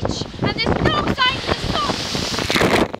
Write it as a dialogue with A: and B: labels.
A: beach.